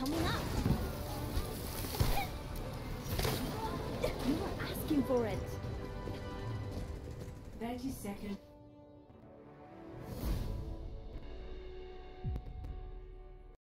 coming up. You were asking for it. 30 seconds.